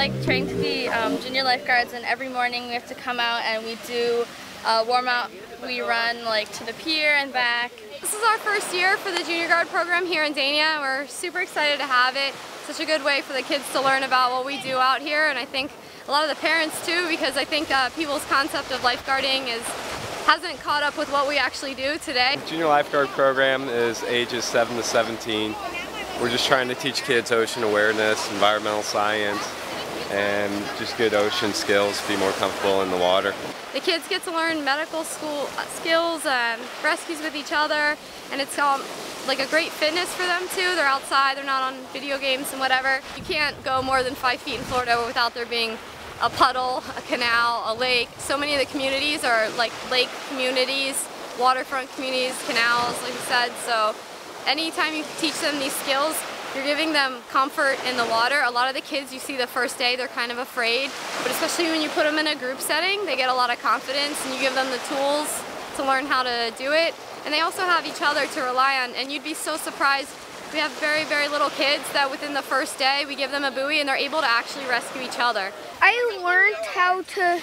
like training to be um, junior lifeguards and every morning we have to come out and we do uh, warm up. We run like to the pier and back. This is our first year for the junior guard program here in Dania. We're super excited to have it. Such a good way for the kids to learn about what we do out here and I think a lot of the parents too because I think uh, people's concept of lifeguarding is hasn't caught up with what we actually do today. The junior lifeguard program is ages 7 to 17. We're just trying to teach kids ocean awareness, environmental science, and just good ocean skills, be more comfortable in the water. The kids get to learn medical school uh, skills, and rescues with each other, and it's um, like a great fitness for them too. They're outside, they're not on video games and whatever. You can't go more than five feet in Florida without there being a puddle, a canal, a lake. So many of the communities are like lake communities, waterfront communities, canals, like I said. So anytime you teach them these skills, you're giving them comfort in the water. A lot of the kids you see the first day, they're kind of afraid, but especially when you put them in a group setting, they get a lot of confidence and you give them the tools to learn how to do it. And they also have each other to rely on, and you'd be so surprised. We have very, very little kids that within the first day, we give them a buoy and they're able to actually rescue each other. I learned how to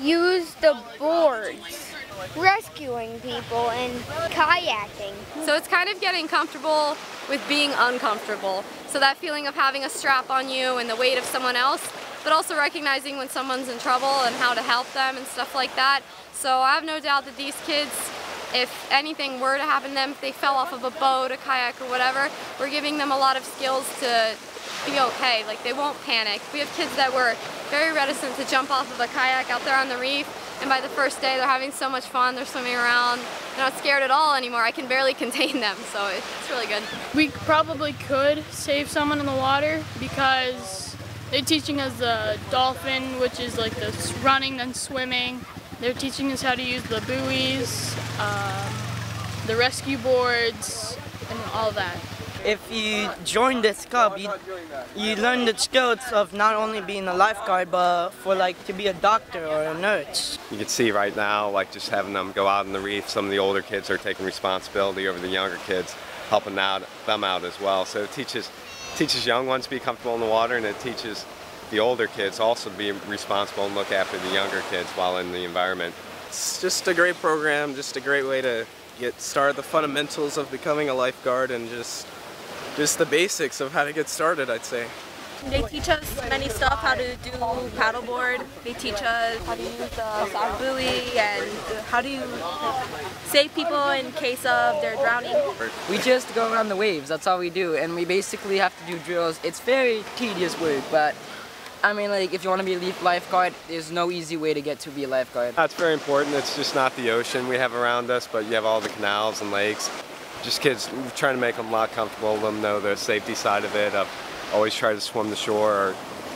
use the boards rescuing people and kayaking. So it's kind of getting comfortable with being uncomfortable. So that feeling of having a strap on you and the weight of someone else, but also recognizing when someone's in trouble and how to help them and stuff like that. So I have no doubt that these kids, if anything were to happen to them, if they fell off of a boat, a kayak or whatever, we're giving them a lot of skills to be okay. Like they won't panic. We have kids that were very reticent to jump off of a kayak out there on the reef and by the first day they're having so much fun, they're swimming around, they're not scared at all anymore. I can barely contain them, so it's really good. We probably could save someone in the water because they're teaching us the dolphin, which is like the running then swimming. They're teaching us how to use the buoys, um, the rescue boards, and all that if you join this club, you, you learn the skills of not only being a lifeguard, but for like to be a doctor or a nurse. You can see right now, like just having them go out in the reef, some of the older kids are taking responsibility over the younger kids, helping out them out as well. So it teaches, teaches young ones to be comfortable in the water and it teaches the older kids also to be responsible and look after the younger kids while in the environment. It's just a great program, just a great way to get started, the fundamentals of becoming a lifeguard and just just the basics of how to get started, I'd say. They teach us many stuff, how to do paddleboard. They teach us how to use the buoy and how to save people in case of their drowning. We just go around the waves, that's all we do, and we basically have to do drills. It's very tedious work, but I mean, like, if you want to be a lifeguard, there's no easy way to get to be a lifeguard. That's very important. It's just not the ocean we have around us, but you have all the canals and lakes just kids trying to make them a lot comfortable, let them know the safety side of it, of always try to swim the shore or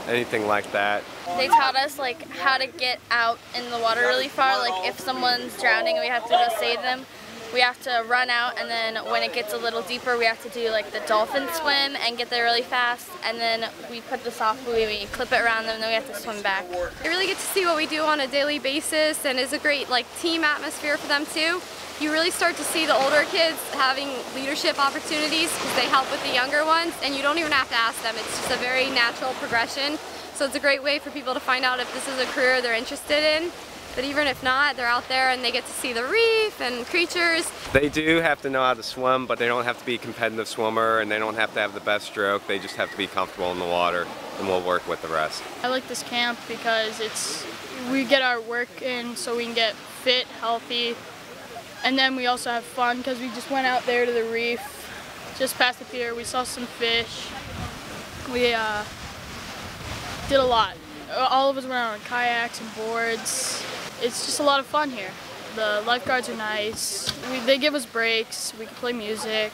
anything like that. They taught us like how to get out in the water really far, like if someone's drowning we have to go save them, we have to run out and then when it gets a little deeper we have to do like the dolphin swim and get there really fast and then we put the soft buoy, we clip it around them and then we have to swim back. You really get to see what we do on a daily basis and it's a great like team atmosphere for them too you really start to see the older kids having leadership opportunities because they help with the younger ones and you don't even have to ask them. It's just a very natural progression. So it's a great way for people to find out if this is a career they're interested in. But even if not, they're out there and they get to see the reef and creatures. They do have to know how to swim, but they don't have to be a competitive swimmer and they don't have to have the best stroke. They just have to be comfortable in the water and we'll work with the rest. I like this camp because it's we get our work in so we can get fit, healthy, and then we also have fun because we just went out there to the reef, just past the pier. We saw some fish. We uh, did a lot. All of us went out on kayaks and boards. It's just a lot of fun here. The lifeguards are nice. We, they give us breaks. We can play music,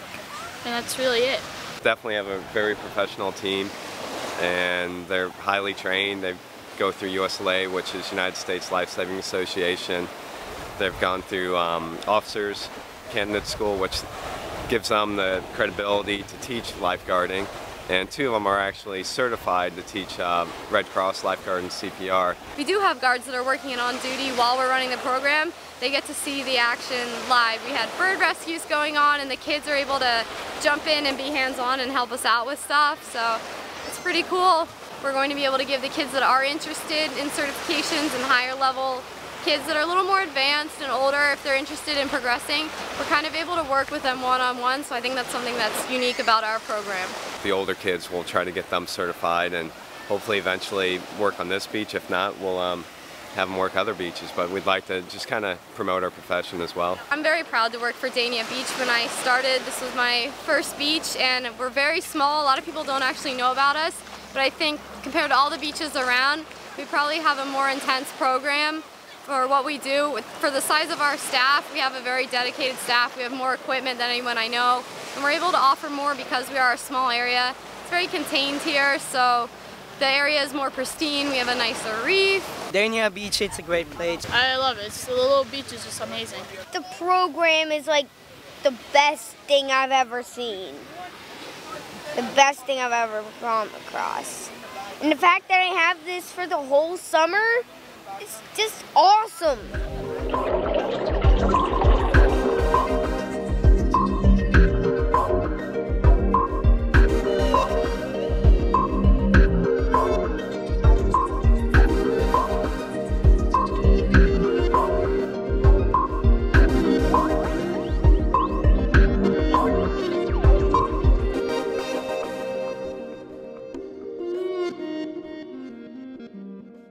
and that's really it. Definitely have a very professional team, and they're highly trained. They go through USLA, which is United States Life Saving Association. They've gone through um, officers candidate school, which gives them the credibility to teach lifeguarding. And two of them are actually certified to teach uh, Red Cross lifeguard and CPR. We do have guards that are working on duty while we're running the program. They get to see the action live. We had bird rescues going on and the kids are able to jump in and be hands-on and help us out with stuff. So it's pretty cool. We're going to be able to give the kids that are interested in certifications and higher level kids that are a little more advanced and older, if they're interested in progressing, we're kind of able to work with them one-on-one, -on -one, so I think that's something that's unique about our program. The older kids, we'll try to get them certified and hopefully eventually work on this beach. If not, we'll um, have them work other beaches, but we'd like to just kind of promote our profession as well. I'm very proud to work for Dania Beach. When I started, this was my first beach, and we're very small. A lot of people don't actually know about us, but I think compared to all the beaches around, we probably have a more intense program for what we do. For the size of our staff, we have a very dedicated staff. We have more equipment than anyone I know, and we're able to offer more because we are a small area. It's very contained here, so the area is more pristine. We have a nicer reef. Dania Beach, it's a great place. I love it. It's, the little beach is just amazing. The program is like the best thing I've ever seen. The best thing I've ever come across. And the fact that I have this for the whole summer, it's just awesome.